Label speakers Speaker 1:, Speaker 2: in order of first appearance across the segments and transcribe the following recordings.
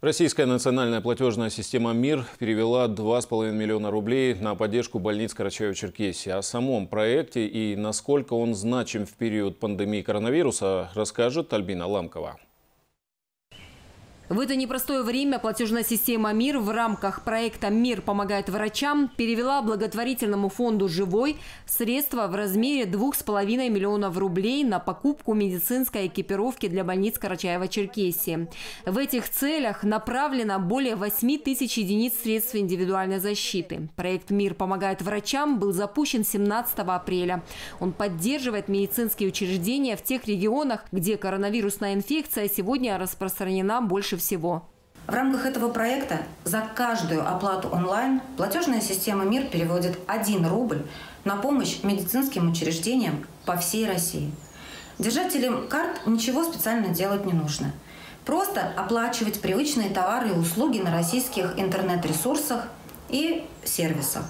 Speaker 1: Российская национальная платежная система «Мир» перевела 2,5 миллиона рублей на поддержку больниц Карачаева-Черкесии. О самом проекте и насколько он значим в период пандемии коронавируса расскажет Альбина Ламкова.
Speaker 2: В это непростое время платежная система «Мир» в рамках проекта «Мир помогает врачам» перевела благотворительному фонду «Живой» средства в размере 2,5 миллионов рублей на покупку медицинской экипировки для больниц Карачаева-Черкесии. В этих целях направлено более 8 тысяч единиц средств индивидуальной защиты. Проект «Мир помогает врачам» был запущен 17 апреля. Он поддерживает медицинские учреждения в тех регионах, где коронавирусная инфекция сегодня распространена больше всего.
Speaker 3: В рамках этого проекта за каждую оплату онлайн платежная система «Мир» переводит 1 рубль на помощь медицинским учреждениям по всей России. Держателям карт ничего специально делать не нужно. Просто оплачивать привычные товары и услуги на российских интернет-ресурсах и сервисах.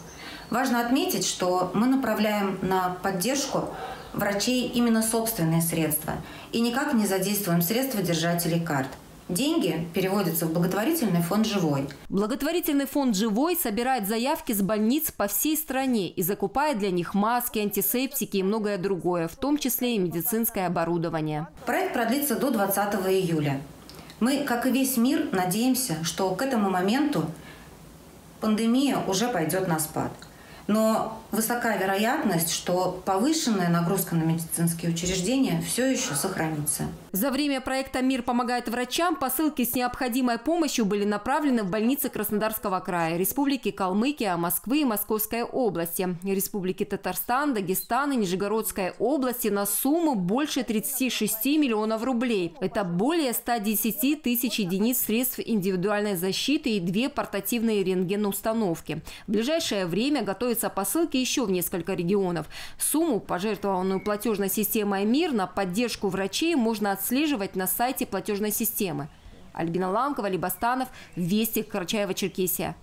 Speaker 3: Важно отметить, что мы направляем на поддержку врачей именно собственные средства и никак не задействуем средства держателей карт – Деньги переводятся в благотворительный фонд «Живой».
Speaker 2: Благотворительный фонд «Живой» собирает заявки с больниц по всей стране и закупает для них маски, антисептики и многое другое, в том числе и медицинское оборудование.
Speaker 3: Проект продлится до 20 июля. Мы, как и весь мир, надеемся, что к этому моменту пандемия уже пойдет на спад – но высока вероятность, что повышенная нагрузка на медицинские учреждения все еще сохранится.
Speaker 2: За время проекта «Мир помогает врачам» посылки с необходимой помощью были направлены в больницы Краснодарского края, Республики Калмыкия, Москвы и Московской области, Республики Татарстан, Дагестан и Нижегородской области на сумму больше 36 миллионов рублей. Это более 110 тысяч единиц средств индивидуальной защиты и две портативные рентгеноустановки. В ближайшее время готовится готовятся посылки еще в несколько регионов. Сумму, пожертвованную платежной системой «Мир» на поддержку врачей можно отслеживать на сайте платежной системы. Альбина Ламкова, Либостанов, Вести, Карачаева, Черкесия.